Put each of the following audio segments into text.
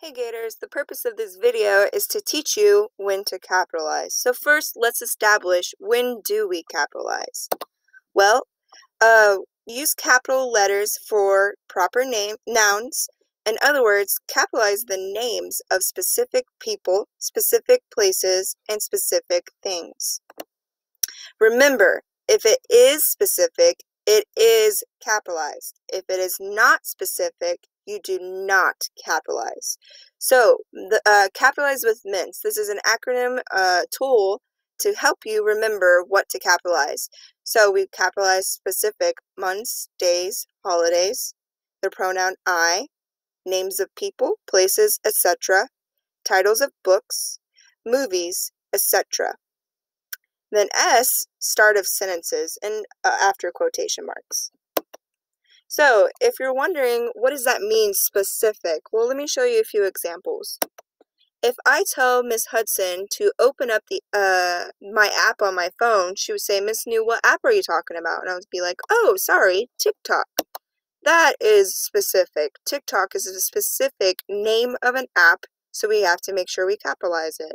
Hey Gators, the purpose of this video is to teach you when to capitalize. So first, let's establish when do we capitalize. Well, uh, use capital letters for proper name nouns. In other words, capitalize the names of specific people, specific places, and specific things. Remember, if it is specific, it is capitalized. If it is not specific, you do not capitalize. So, the, uh, capitalize with mints. This is an acronym uh, tool to help you remember what to capitalize. So, we capitalize specific months, days, holidays, the pronoun I, names of people, places, etc., titles of books, movies, etc. Then S, start of sentences and uh, after quotation marks. So if you're wondering, what does that mean specific? Well, let me show you a few examples. If I tell Miss Hudson to open up the uh, my app on my phone, she would say, Miss New, what app are you talking about? And I would be like, oh, sorry, TikTok. That is specific. TikTok is a specific name of an app, so we have to make sure we capitalize it.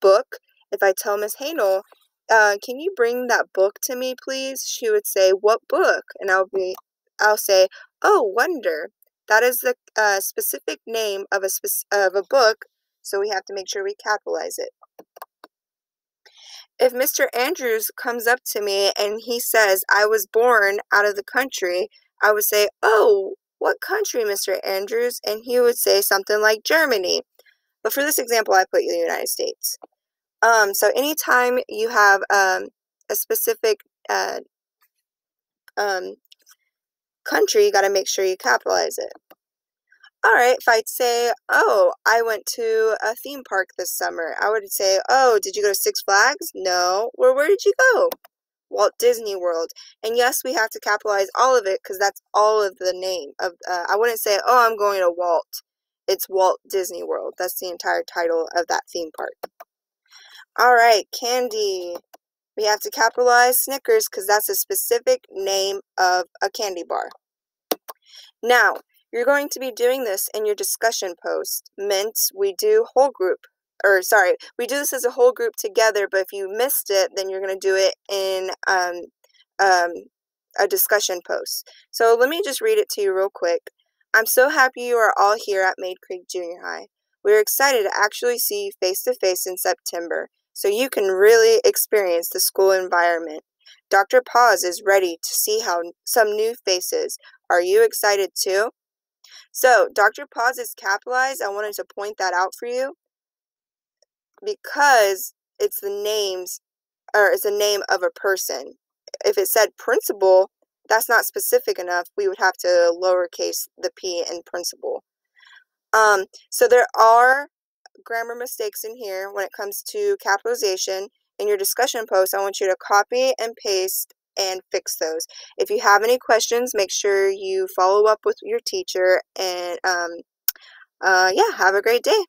Book. If I tell Miss Hanel, uh, can you bring that book to me, please? She would say, what book? And I'll be, I'll say, oh, Wonder. That is the uh, specific name of a, of a book, so we have to make sure we capitalize it. If Mr. Andrews comes up to me and he says, I was born out of the country, I would say, oh, what country, Mr. Andrews? And he would say something like Germany. But for this example, I put the United States. Um, so anytime you have um, a specific uh, um, country, you got to make sure you capitalize it. All right, if I'd say, oh, I went to a theme park this summer, I would say, oh, did you go to Six Flags? No. Well, where did you go? Walt Disney World. And yes, we have to capitalize all of it because that's all of the name of. Uh, I wouldn't say, oh, I'm going to Walt. It's Walt Disney World. That's the entire title of that theme park. All right, candy. We have to capitalize Snickers because that's a specific name of a candy bar. Now, you're going to be doing this in your discussion post. Mint, we do whole group. Or, sorry, we do this as a whole group together, but if you missed it, then you're going to do it in um, um, a discussion post. So let me just read it to you real quick. I'm so happy you are all here at Maid Creek Junior High. We're excited to actually see you face to face in September so you can really experience the school environment. Dr. Paz is ready to see how some new faces. Are you excited too? So, Dr. Paz is capitalized. I wanted to point that out for you because it's the names or it's the name of a person. If it said principal, that's not specific enough. We would have to lowercase the p in principal. Um, so there are grammar mistakes in here when it comes to capitalization. In your discussion post, I want you to copy and paste and fix those. If you have any questions, make sure you follow up with your teacher and um, uh, yeah, have a great day.